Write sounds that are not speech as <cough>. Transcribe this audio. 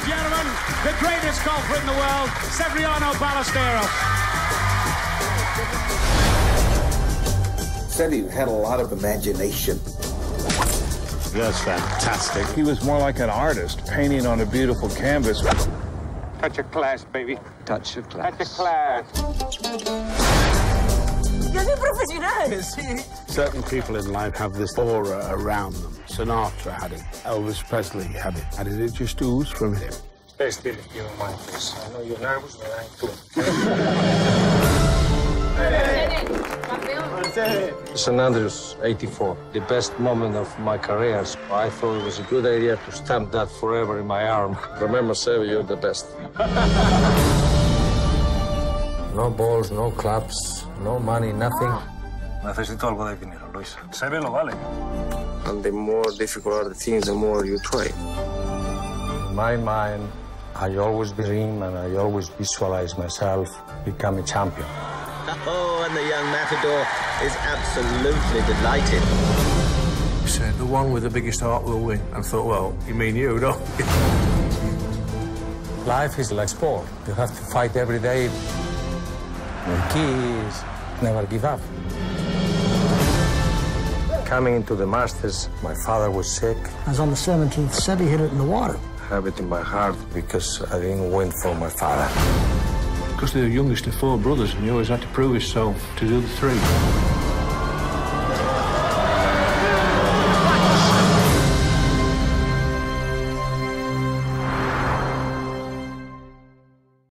and gentlemen, the greatest golfer in the world, Severiano Ballesteros. Said he had a lot of imagination. That's fantastic. He was more like an artist painting on a beautiful canvas. Touch of class, baby. Touch of class. Touch of class. Yo soy profesional. <laughs> Certain people in life have this aura around them. Sinatra had it. Elvis Presley had it. And it just oozed from him. Stay still if you don't mind, please. I know you're nervous, but I ain't too. St. Andrews, 84. The best moment of my career. I thought it was a good idea to stamp that forever in my arm. Remember, Seve, you're the best. <laughs> no balls, no clubs, no money, nothing. Ah. Necesito algo de dinero, Luis. Seve lo vale. And the more difficult are the things, the more you try. In my mind, I always dream and I always visualize myself become a champion. Oh, and the young matador is absolutely delighted. He said, the one with the biggest heart will win. I thought, well, you mean you, don't you? Life is like sport. You have to fight every day. The key never give up. Coming into the Masters, my father was sick. I was on the 17th set, he hit it in the water. I have it in my heart because I didn't win for my father. Because they're the youngest of four brothers, and he always had to prove himself to do the other three.